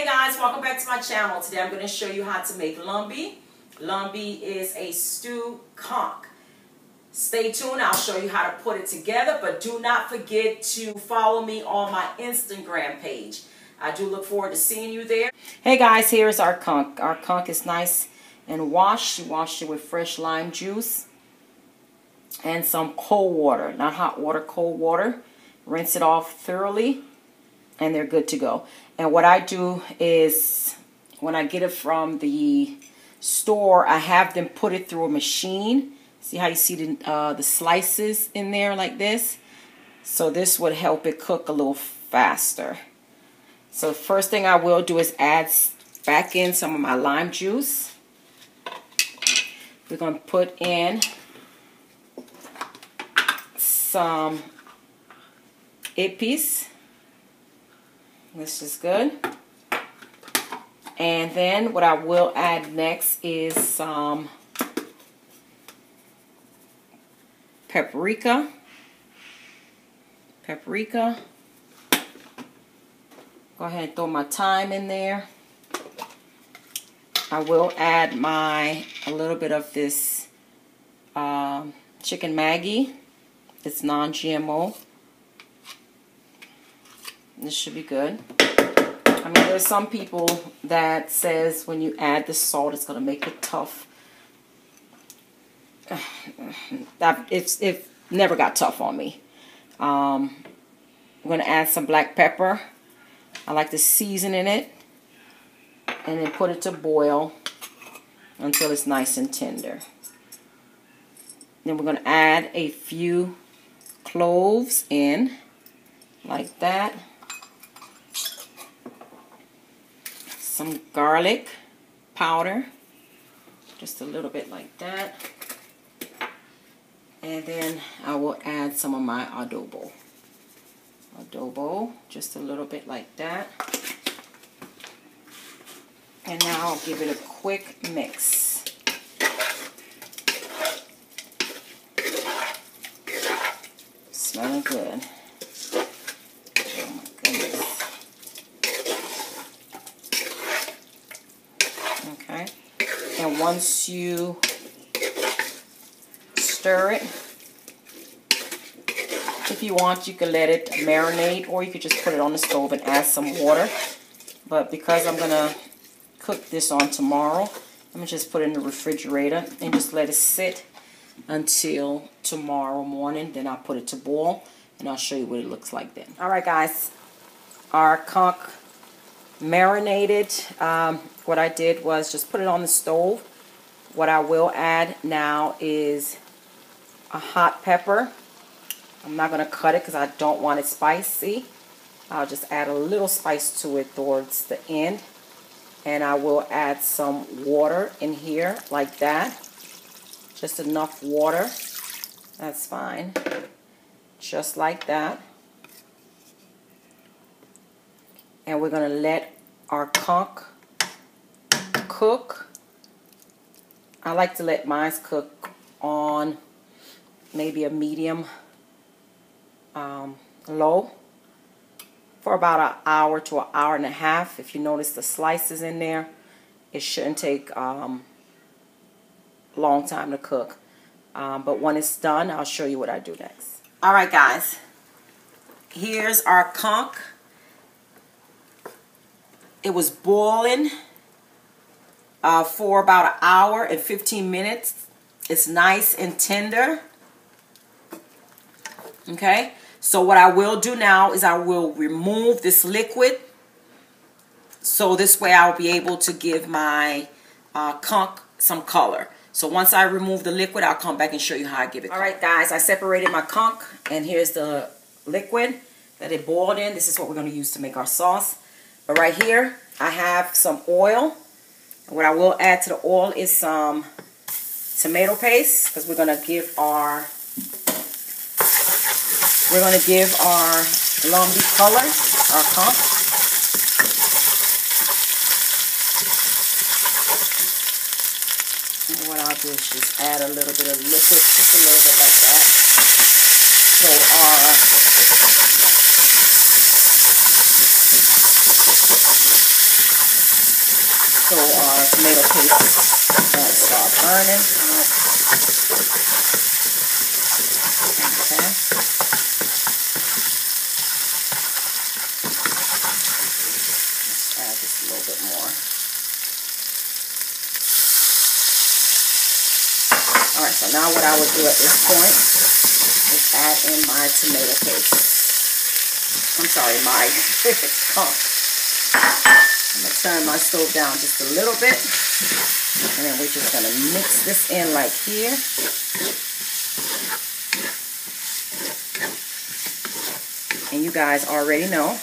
Hey guys, welcome back to my channel. Today I'm going to show you how to make lambi. Lambi is a stew conch. Stay tuned, I'll show you how to put it together, but do not forget to follow me on my Instagram page. I do look forward to seeing you there. Hey guys, here's our conch. Our conch is nice and washed. You washed it with fresh lime juice and some cold water, not hot water, cold water. Rinse it off thoroughly and they're good to go. And what I do is when I get it from the store, I have them put it through a machine. See how you see the, uh, the slices in there like this? So this would help it cook a little faster. So first thing I will do is add back in some of my lime juice. We're going to put in some epis. This is good. And then what I will add next is some paprika. Paprika. Go ahead and throw my thyme in there. I will add my, a little bit of this um, chicken Maggi. It's non-GMO. This should be good. I mean, there's some people that says when you add the salt, it's going to make it tough. That it's it never got tough on me. Um, I'm going to add some black pepper. I like to season in it and then put it to boil until it's nice and tender. Then we're going to add a few cloves in like that. Some garlic powder, just a little bit like that. And then I will add some of my adobo. Adobo, just a little bit like that. And now I'll give it a quick mix. Smelling good. And once you stir it, if you want, you can let it marinate or you could just put it on the stove and add some water. But because I'm going to cook this on tomorrow, I'm going to just put it in the refrigerator and just let it sit until tomorrow morning. Then I'll put it to boil and I'll show you what it looks like then. Alright guys, our conch marinated. Um, what I did was just put it on the stove. What I will add now is a hot pepper. I'm not going to cut it because I don't want it spicy. I'll just add a little spice to it towards the end. And I will add some water in here like that. Just enough water. That's fine. Just like that. and we're going to let our conch cook. I like to let mine cook on maybe a medium um, low for about an hour to an hour and a half. If you notice the slices in there, it shouldn't take um, long time to cook. Um, but when it's done, I'll show you what I do next. All right, guys. Here's our conch. It was boiling uh, for about an hour and 15 minutes. It's nice and tender. Okay, so what I will do now is I will remove this liquid. So this way I'll be able to give my uh, conch some color. So once I remove the liquid, I'll come back and show you how I give it. All right, guys, I separated my conch, and here's the liquid that it boiled in. This is what we're going to use to make our sauce. But right here, I have some oil. What I will add to the oil is some tomato paste because we're to give our we're to give our lambi color, our conch. And what I'll do is just add a little bit of liquid, just a little bit like that. So our so our tomato paste won't start burning. Okay. Let's add just a little bit more. Alright, so now what I would do at this point is add in my tomato paste. I'm sorry, my I'm going to turn my stove down just a little bit. And then we're just going to mix this in like here. And you guys already know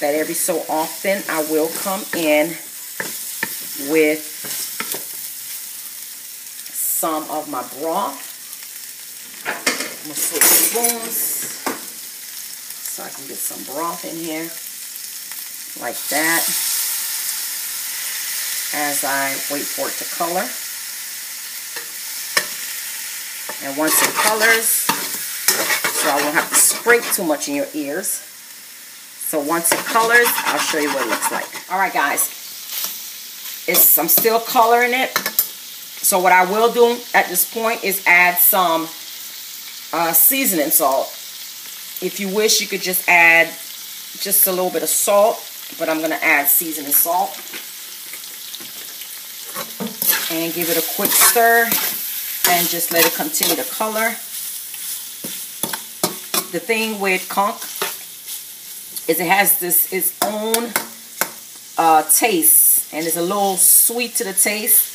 that every so often I will come in with some of my broth. I'm going to switch spoons so I can get some broth in here like that as I wait for it to color. And once it colors, so I won't have to scrape too much in your ears. So once it colors, I'll show you what it looks like. All right, guys. It's, I'm still coloring it. So what I will do at this point is add some uh, seasoning salt. If you wish, you could just add just a little bit of salt but I'm going to add seasoning salt and give it a quick stir and just let it continue to color. The thing with conch is it has this its own uh, taste and it's a little sweet to the taste.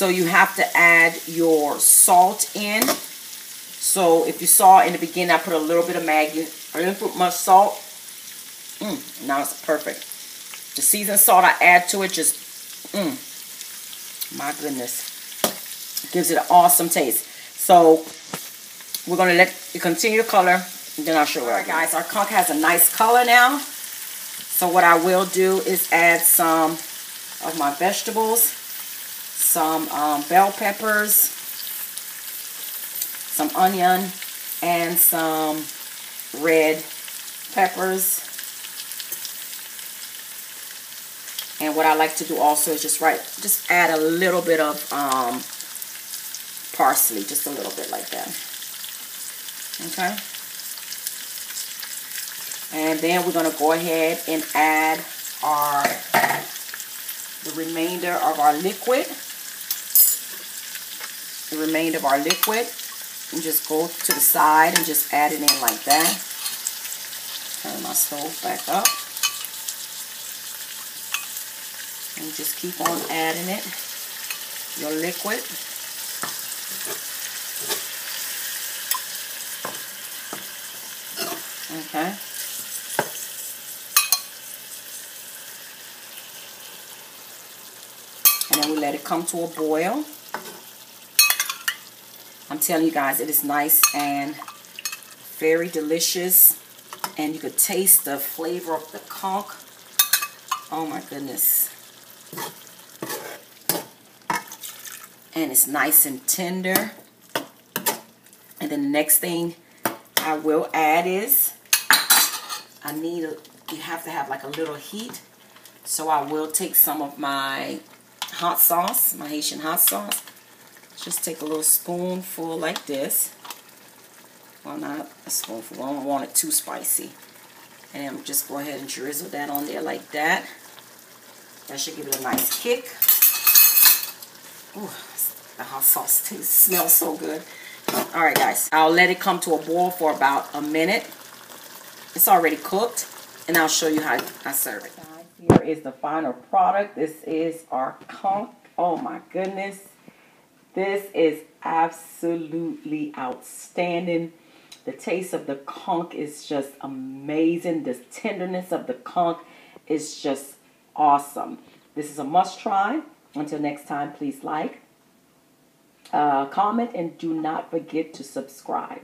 So you have to add your salt in. So if you saw in the beginning, I put a little bit of Maggi. I didn't put much salt Mm, now it's perfect. The seasoned salt I add to it just, mm, my goodness. gives it an awesome taste. So we're going to let it continue to color. And then I'll show you. Alright guys, our conch has a nice color now. So what I will do is add some of my vegetables. Some um, bell peppers. Some onion. And some red peppers And what I like to do also is just right, just add a little bit of um, parsley, just a little bit like that. Okay. And then we're going to go ahead and add our the remainder of our liquid. The remainder of our liquid. And just go to the side and just add it in like that. Turn my stove back up. And just keep on adding it. Your liquid. Okay. And then we let it come to a boil. I'm telling you guys it is nice and very delicious. And you could taste the flavor of the conch. Oh my goodness and it's nice and tender. And then the next thing I will add is I need a, you have to have like a little heat. So I will take some of my hot sauce, my Haitian hot sauce. Just take a little spoonful like this. Well, not a spoonful. I don't want it too spicy. And just go ahead and drizzle that on there like that. That should give it a nice kick. Ooh, the hot sauce tastes, smells so good. All right, guys. I'll let it come to a boil for about a minute. It's already cooked, and I'll show you how I serve it. Here is the final product. This is our conch. Oh, my goodness. This is absolutely outstanding. The taste of the conch is just amazing. The tenderness of the conch is just awesome. This is a must try. Until next time, please like, uh, comment, and do not forget to subscribe.